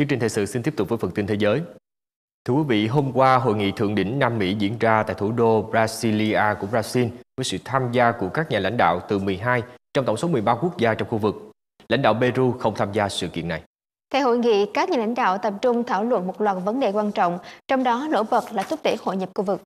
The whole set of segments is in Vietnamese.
Chương trình thời sự xin tiếp tục với phần tin thế giới. Thưa quý vị, hôm qua hội nghị thượng đỉnh Nam Mỹ diễn ra tại thủ đô Brasilia của Brazil với sự tham gia của các nhà lãnh đạo từ 12 trong tổng số 13 quốc gia trong khu vực. Lãnh đạo Peru không tham gia sự kiện này. Tại hội nghị, các nhà lãnh đạo tập trung thảo luận một loạt vấn đề quan trọng, trong đó nổi bật là thúc đẩy hội nhập khu vực.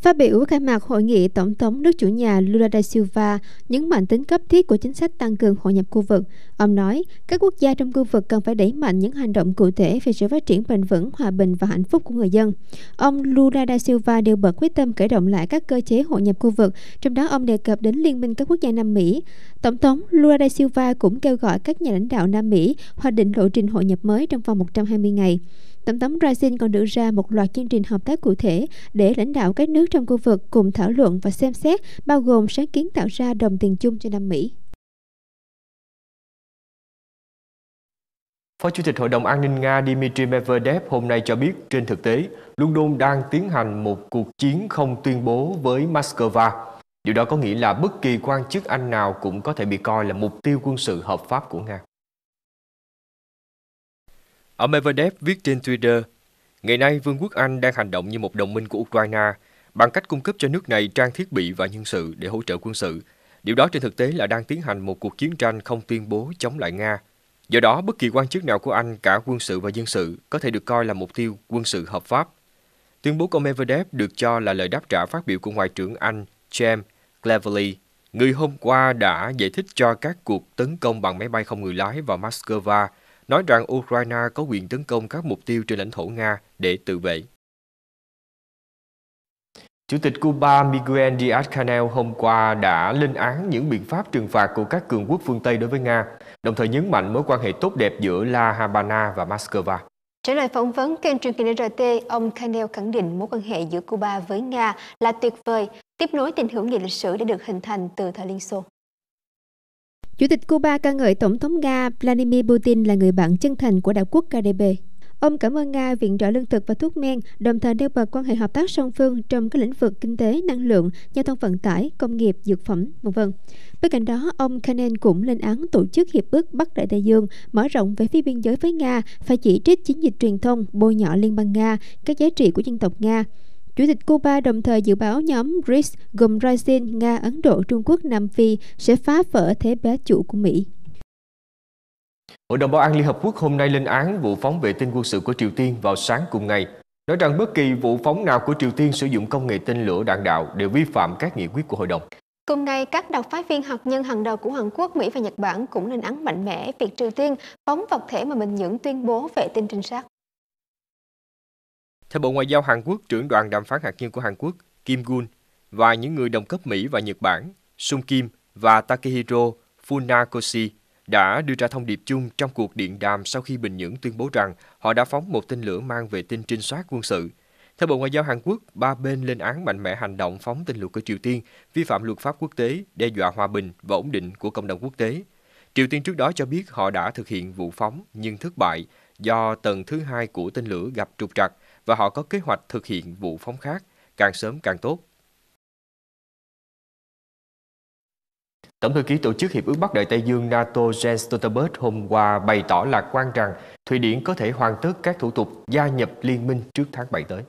Phát biểu khai mạc hội nghị, Tổng thống nước chủ nhà Lula da Silva nhấn mạnh tính cấp thiết của chính sách tăng cường hội nhập khu vực. Ông nói, các quốc gia trong khu vực cần phải đẩy mạnh những hành động cụ thể về sự phát triển bền vững, hòa bình và hạnh phúc của người dân. Ông Lula da Silva đều bật quyết tâm khởi động lại các cơ chế hội nhập khu vực, trong đó ông đề cập đến Liên minh các quốc gia Nam Mỹ. Tổng thống Lula da Silva cũng kêu gọi các nhà lãnh đạo Nam Mỹ hoạch định lộ trình hội nhập mới trong vòng 120 ngày. Tổng thống Brazil còn đưa ra một loạt chương trình hợp tác cụ thể để lãnh đạo các nước trong khu vực cùng thảo luận và xem xét, bao gồm sáng kiến tạo ra đồng tiền chung cho Nam Mỹ. Phó Chủ tịch Hội đồng An ninh Nga Dmitry Medvedev hôm nay cho biết trên thực tế, London đang tiến hành một cuộc chiến không tuyên bố với Moscow. Điều đó có nghĩa là bất kỳ quan chức Anh nào cũng có thể bị coi là mục tiêu quân sự hợp pháp của Nga. Ông Medvedev viết trên Twitter, Ngày nay, Vương quốc Anh đang hành động như một đồng minh của Ukraine bằng cách cung cấp cho nước này trang thiết bị và nhân sự để hỗ trợ quân sự. Điều đó trên thực tế là đang tiến hành một cuộc chiến tranh không tuyên bố chống lại Nga. Do đó, bất kỳ quan chức nào của Anh, cả quân sự và dân sự, có thể được coi là mục tiêu quân sự hợp pháp. Tuyên bố của Medvedev được cho là lời đáp trả phát biểu của Ngoại trưởng Anh James Cleverly, người hôm qua đã giải thích cho các cuộc tấn công bằng máy bay không người lái vào Moscow nói rằng Ukraine có quyền tấn công các mục tiêu trên lãnh thổ Nga để tự vệ. Chủ tịch Cuba Miguel Díaz-Canel hôm qua đã lên án những biện pháp trừng phạt của các cường quốc phương Tây đối với Nga, đồng thời nhấn mạnh mối quan hệ tốt đẹp giữa La Habana và Moscow. Trả lời phỏng vấn kênh truyền hình RT, ông Canel khẳng định mối quan hệ giữa Cuba với Nga là tuyệt vời, tiếp nối tình hữu nghị lịch sử đã được hình thành từ thời Liên Xô. Chủ tịch Cuba ca ngợi Tổng thống Nga Vladimir Putin là người bạn chân thành của đảo quốc Caribe. Ông cảm ơn Nga viện trợ lương thực và thuốc men, đồng thời nêu bật quan hệ hợp tác song phương trong các lĩnh vực kinh tế, năng lượng, giao thông vận tải, công nghiệp, dược phẩm, v.v. Bên cạnh đó, ông Kanen cũng lên án tổ chức Hiệp ước Bắc Đại Tây Dương mở rộng về phía biên giới với Nga, phải chỉ trích chiến dịch truyền thông bôi nhọ Liên bang Nga, các giá trị của dân tộc Nga. Chủ tịch Cuba đồng thời dự báo nhóm BRICS gồm Brazil, Nga, Ấn Độ, Trung Quốc, Nam Phi sẽ phá vỡ thế bá chủ của Mỹ. Hội đồng Bảo an Liên Hợp Quốc hôm nay lên án vụ phóng vệ tinh quân sự của Triều Tiên vào sáng cùng ngày, nói rằng bất kỳ vụ phóng nào của Triều Tiên sử dụng công nghệ tên lửa đạn đạo đều vi phạm các nghị quyết của hội đồng. Cùng ngày, các đặc phái viên hạt nhân hàng đầu của Hàn Quốc, Mỹ và Nhật Bản cũng lên án mạnh mẽ việc Triều Tiên phóng vật thể mà mình những tuyên bố vệ tinh trinh sát. Theo Bộ Ngoại giao Hàn Quốc, trưởng đoàn đàm phán hạt nhân của Hàn Quốc, Kim Gun, và những người đồng cấp Mỹ và Nhật Bản, Sung Kim và Takehiro Funakoshi đã đưa ra thông điệp chung trong cuộc điện đàm sau khi Bình Nhưỡng tuyên bố rằng họ đã phóng một tên lửa mang vệ tinh trinh sát quân sự. Theo Bộ Ngoại giao Hàn Quốc, ba bên lên án mạnh mẽ hành động phóng tên lửa của Triều Tiên, vi phạm luật pháp quốc tế, đe dọa hòa bình và ổn định của cộng đồng quốc tế. Triều Tiên trước đó cho biết họ đã thực hiện vụ phóng nhưng thất bại do tầng thứ hai của tên lửa gặp trục trặc và họ có kế hoạch thực hiện vụ phóng khác, càng sớm càng tốt. Tổng thư ký Tổ chức Hiệp ước Bắc Đại Tây Dương NATO Jens Stoltenberg hôm qua bày tỏ lạc quan rằng Thụy Điển có thể hoàn tất các thủ tục gia nhập liên minh trước tháng 7 tới.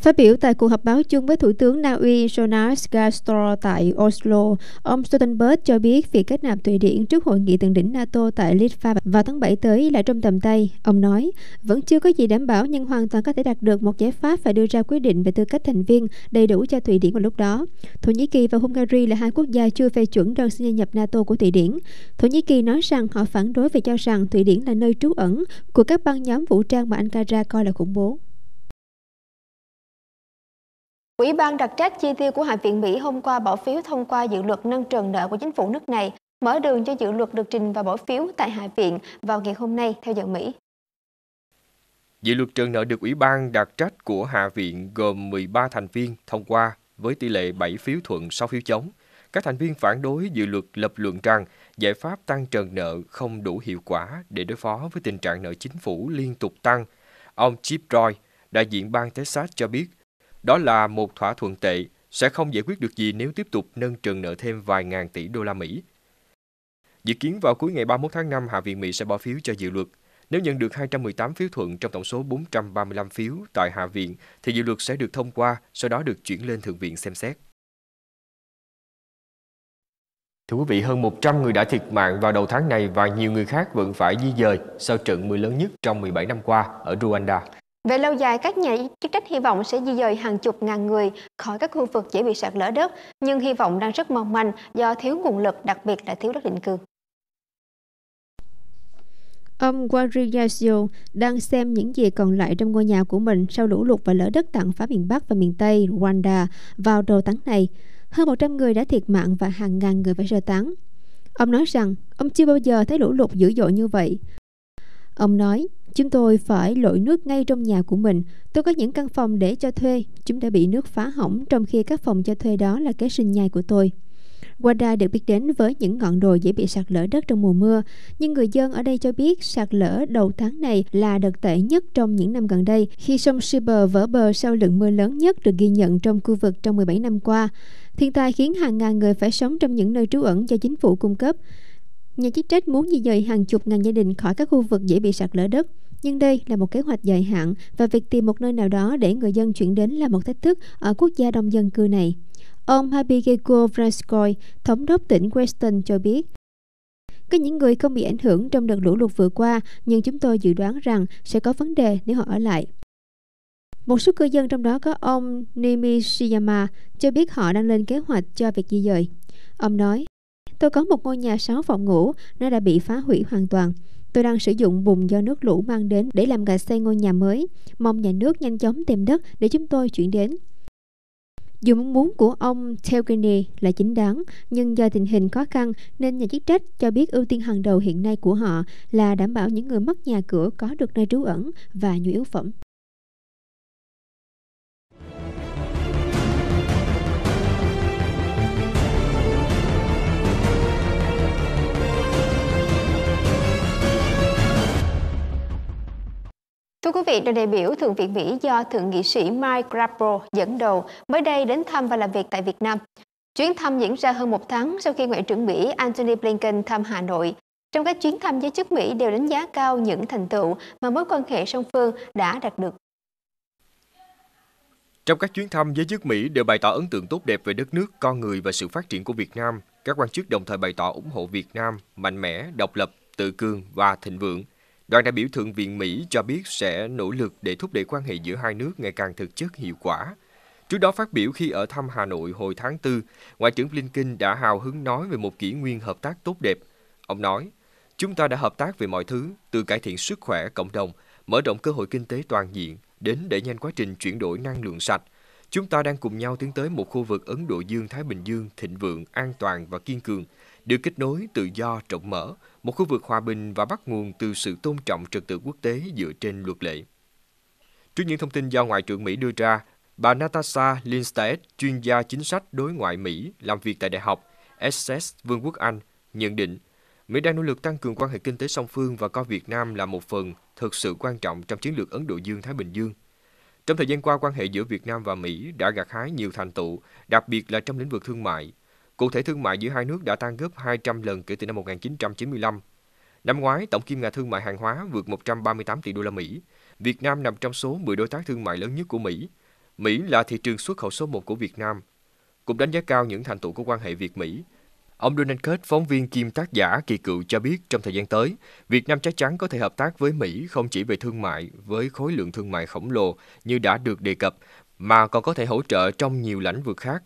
Phát biểu tại cuộc họp báo chung với Thủ tướng Na Uy Jonas Gahr tại Oslo, ông Stoltenberg cho biết việc kết nạp Thụy Điển trước hội nghị thượng đỉnh NATO tại Litva vào tháng 7 tới là trong tầm tay. Ông nói, vẫn chưa có gì đảm bảo nhưng hoàn toàn có thể đạt được một giải pháp phải đưa ra quyết định về tư cách thành viên đầy đủ cho Thụy Điển vào lúc đó. Thổ Nhĩ Kỳ và Hungary là hai quốc gia chưa phê chuẩn đơn xin gia nhập NATO của Thụy Điển. Thổ Nhĩ Kỳ nói rằng họ phản đối vì cho rằng Thụy Điển là nơi trú ẩn của các băng nhóm vũ trang mà Ankara coi là khủng bố. Ủy ban đặc trách chi tiêu của Hạ viện Mỹ hôm qua bỏ phiếu thông qua dự luật nâng trần nợ của chính phủ nước này, mở đường cho dự luật được trình và bỏ phiếu tại Hạ viện vào ngày hôm nay theo giờ Mỹ. Dự luật trần nợ được Ủy ban đặc trách của Hạ viện gồm 13 thành viên thông qua với tỷ lệ 7 phiếu thuận 6 phiếu chống. Các thành viên phản đối dự luật lập luận rằng giải pháp tăng trần nợ không đủ hiệu quả để đối phó với tình trạng nợ chính phủ liên tục tăng. Ông Chip Roy, đại diện bang Texas cho biết đó là một thỏa thuận tệ, sẽ không giải quyết được gì nếu tiếp tục nâng trần nợ thêm vài ngàn tỷ đô la Mỹ. Dự kiến vào cuối ngày 31 tháng 5, Hạ viện Mỹ sẽ bỏ phiếu cho dự luật. Nếu nhận được 218 phiếu thuận trong tổng số 435 phiếu tại Hạ viện, thì dự luật sẽ được thông qua, sau đó được chuyển lên Thượng viện xem xét. Thưa quý vị, hơn 100 người đã thiệt mạng vào đầu tháng này và nhiều người khác vẫn phải di dời sau trận mưa lớn nhất trong 17 năm qua ở Rwanda. Về lâu dài, các nhà chức trách hy vọng sẽ di dời hàng chục ngàn người khỏi các khu vực dễ bị sạt lở đất, nhưng hy vọng đang rất mong manh do thiếu nguồn lực, đặc biệt là thiếu đất định cư. Ông Guarigasio đang xem những gì còn lại trong ngôi nhà của mình sau lũ lụt và lở đất tàn phá miền Bắc và miền Tây Rwanda vào đầu tháng này. Hơn 100 người đã thiệt mạng và hàng ngàn người phải sơ tán. Ông nói rằng ông chưa bao giờ thấy lũ lụt dữ dội như vậy. Ông nói, chúng tôi phải lội nước ngay trong nhà của mình. Tôi có những căn phòng để cho thuê. Chúng đã bị nước phá hỏng trong khi các phòng cho thuê đó là kế sinh nhai của tôi. Wada được biết đến với những ngọn đồi dễ bị sạt lở đất trong mùa mưa, nhưng người dân ở đây cho biết sạt lở đầu tháng này là đợt tệ nhất trong những năm gần đây khi sông Siber vỡ bờ sau lượng mưa lớn nhất được ghi nhận trong khu vực trong 17 năm qua. Thiên tai khiến hàng ngàn người phải sống trong những nơi trú ẩn do chính phủ cung cấp. Nhà chức trách muốn di dời hàng chục ngàn gia đình khỏi các khu vực dễ bị sạt lở đất. Nhưng đây là một kế hoạch dài hạn và việc tìm một nơi nào đó để người dân chuyển đến là một thách thức ở quốc gia đông dân cư này. Ông Habigeko Vraskoy, thống đốc tỉnh Western cho biết, có những người không bị ảnh hưởng trong đợt lũ lụt vừa qua, nhưng chúng tôi dự đoán rằng sẽ có vấn đề nếu họ ở lại. Một số cư dân trong đó có ông Nimishiyama cho biết họ đang lên kế hoạch cho việc di dời. Ông nói, tôi có một ngôi nhà 6 phòng ngủ, nó đã bị phá hủy hoàn toàn. Tôi đang sử dụng bùn do nước lũ mang đến để làm gạch xây ngôi nhà mới, mong nhà nước nhanh chóng tìm đất để chúng tôi chuyển đến. Dù mong muốn của ông Telgany là chính đáng, nhưng do tình hình khó khăn nên nhà chức trách cho biết ưu tiên hàng đầu hiện nay của họ là đảm bảo những người mất nhà cửa có được nơi trú ẩn và nhu yếu phẩm. Thưa quý vị, đoàn đại biểu Thượng viện Mỹ do Thượng nghị sĩ Mike Grapo dẫn đầu mới đây đến thăm và làm việc tại Việt Nam. Chuyến thăm diễn ra hơn một tháng sau khi Ngoại trưởng Mỹ Antony Blinken thăm Hà Nội. Trong các chuyến thăm giới chức Mỹ đều đánh giá cao những thành tựu mà mối quan hệ song phương đã đạt được. Trong các chuyến thăm, giới chức Mỹ đều bày tỏ ấn tượng tốt đẹp về đất nước, con người và sự phát triển của Việt Nam. Các quan chức đồng thời bày tỏ ủng hộ Việt Nam mạnh mẽ, độc lập, tự cường và thịnh vượng – Đoàn đại biểu Thượng viện Mỹ cho biết sẽ nỗ lực để thúc đẩy quan hệ giữa hai nước ngày càng thực chất hiệu quả. Trước đó phát biểu khi ở thăm Hà Nội hồi tháng 4, Ngoại trưởng Blinken đã hào hứng nói về một kỷ nguyên hợp tác tốt đẹp. Ông nói, chúng ta đã hợp tác về mọi thứ, từ cải thiện sức khỏe cộng đồng, mở rộng cơ hội kinh tế toàn diện, đến đẩy nhanh quá trình chuyển đổi năng lượng sạch. Chúng ta đang cùng nhau tiến tới một khu vực Ấn Độ Dương-Thái Bình Dương thịnh vượng, an toàn và kiên cường, được kết nối tự do, rộng mở, một khu vực hòa bình và bắt nguồn từ sự tôn trọng trật tự quốc tế dựa trên luật lệ. Trước những thông tin do Ngoại trưởng Mỹ đưa ra, bà Natasha Lindstedt, chuyên gia chính sách đối ngoại Mỹ, làm việc tại Đại học Essex, Vương quốc Anh, nhận định Mỹ đang nỗ lực tăng cường quan hệ kinh tế song phương và coi Việt Nam là một phần thực sự quan trọng trong chiến lược Ấn Độ Dương-Thái Bình Dương. Trong thời gian qua, quan hệ giữa Việt Nam và Mỹ đã gặt hái nhiều thành tựu, đặc biệt là trong lĩnh vực thương mại, Cụ thể thương mại giữa hai nước đã tăng gấp 200 lần kể từ năm 1995. Năm ngoái, tổng kim ngạch thương mại hàng hóa vượt 138 tỷ đô la Mỹ. Việt Nam nằm trong số 10 đối tác thương mại lớn nhất của Mỹ. Mỹ là thị trường xuất khẩu số 1 của Việt Nam. Cũng đánh giá cao những thành tựu của quan hệ Việt-Mỹ. Ông Donald Kurt, phóng viên kiêm tác giả kỳ cựu cho biết trong thời gian tới, Việt Nam chắc chắn có thể hợp tác với Mỹ không chỉ về thương mại với khối lượng thương mại khổng lồ như đã được đề cập, mà còn có thể hỗ trợ trong nhiều lĩnh vực khác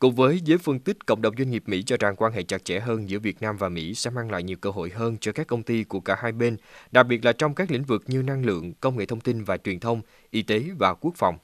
Cùng với giới phân tích, cộng đồng doanh nghiệp Mỹ cho rằng quan hệ chặt chẽ hơn giữa Việt Nam và Mỹ sẽ mang lại nhiều cơ hội hơn cho các công ty của cả hai bên, đặc biệt là trong các lĩnh vực như năng lượng, công nghệ thông tin và truyền thông, y tế và quốc phòng.